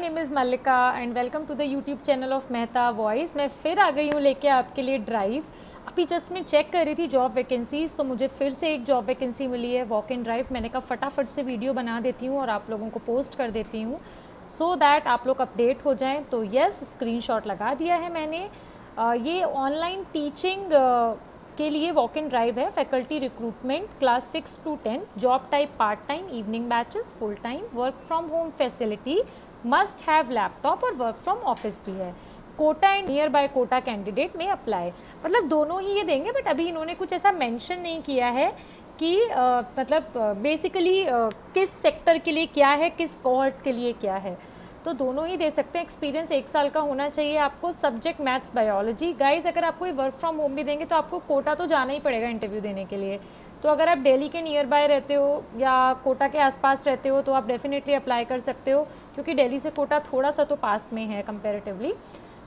Name is Mallika and welcome to the YouTube channel of Mehta voice मैं फिर आ गई हूँ लेके आपके लिए ड्राइव अभी जस्ट मैं चेक कर रही थी जॉब वैकेंसीज़ तो मुझे फिर से एक जॉब वैकेंसी मिली है वॉक इन ड्राइव मैंने कहा फटाफट से वीडियो बना देती हूँ और आप लोगों को पोस्ट कर देती हूँ सो दैट आप लोग अपडेट हो जाएँ। तो यस स्क्रीनशॉट लगा दिया है मैंने। uh, ये ऑनलाइन टीचिंग के लिए वॉक इन ड्राइव है faculty recruitment class six to ten job type part time evening batches full time work from home facility must have laptop और वर्क फ्रॉम ऑफ़िस भी है। Kota and near by Kota candidate में apply मतलब दोनों ही ये देंगे but अभी इन्होंने कुछ ऐसा मेंशन नहीं किया है कि आ, मतलब बेसिकली किस सेक्टर के लिए क्या है किस कोहर्ट के लिए क्या है. तो दोनों ही दे सकते हैं. एक्सपीरियंस एक साल का होना चाहिए आपको. सब्जेक्ट मैथ्स बायोलॉजी गाइज़ अगर आपको वर्क फ्रॉम होम भी देंगे तो आपको कोटा तो जाना ही पड़ेगा इंटरव्यू देने के लिए. तो अगर आप दिल्ली के नियर बाय रहते हो या कोटा के आसपास रहते हो तो आप डेफिनेटली अप्लाई कर सकते हो क्योंकि दिल्ली से कोटा थोड़ा सा तो पास में है कंपेरेटिवली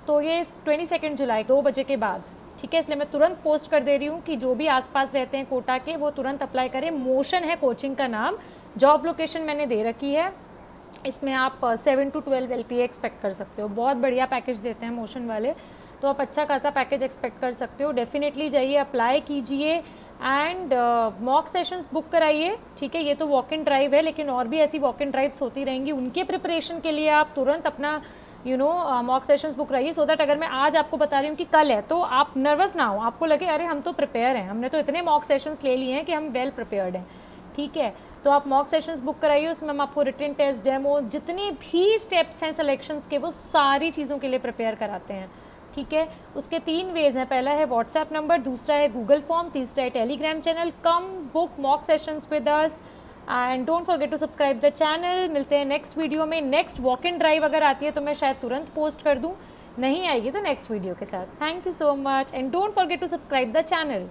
तो ये ट्वेंटी सेकेंड जुलाई, दो बजे के बाद, ठीक है? इसलिए मैं तुरंत पोस्ट कर दे रही हूँ कि जो भी आसपास रहते हैं कोटा के, वो तुरंत अप्लाई करें। मोशन है कोचिंग का नाम। जॉब लोकेशन मैंने दे रखी है। इसमें आप seven to twelve LP expect कर सकते हो। बहुत बढ़िया पैकेज देते हैं मोशन वाले। तो आप अच्छा खासा पैकेज एक्सपेक्ट कर सकते हो। डेफिनेटली जाइए अप्लाई कीजिए एंड मॉक सेशंस बुक कराइए। ठीक है? ये तो वॉक इन ड्राइव है, लेकिन और भी ऐसी वॉक इन ड्राइव्स होती रहेंगी। उनके प्रिपरेशन के लिए आप तुरंत अपना you know mock sessions book कराइए सो दैट अगर मैं आज आपको बता रही हूँ कि कल है तो आप नर्वस ना हो। आपको लगे, अरे, हम तो प्रिपेयर हैं। हमने तो इतने मॉक सेशंस ले लिए हैं कि हम वेल प्रिपेयर्ड हैं। ठीक है? तो आप मॉक सेशंस बुक कराइए, उसमें हम आपको रिटर्न टेस्ट डेमो जितने भी स्टेप्स हैं सिलेक्शंस के, वो सारी चीज़ों के लिए प्रिपेयर कराते हैं। ठीक है? उसके तीन वेज हैं। पहला है व्हाट्सएप नंबर दूसरा है गूगल फॉर्म तीसरा है Telegram channel come book mock sessions with us and don't forget to subscribe the channel मिलते हैं नेक्स्ट वीडियो में. नेक्स्ट वॉक इन ड्राइव अगर आती है तो मैं शायद तुरंत पोस्ट कर दूँ. नहीं आएगी तो नेक्स्ट वीडियो के साथ. Thank you so much and don't forget to subscribe the channel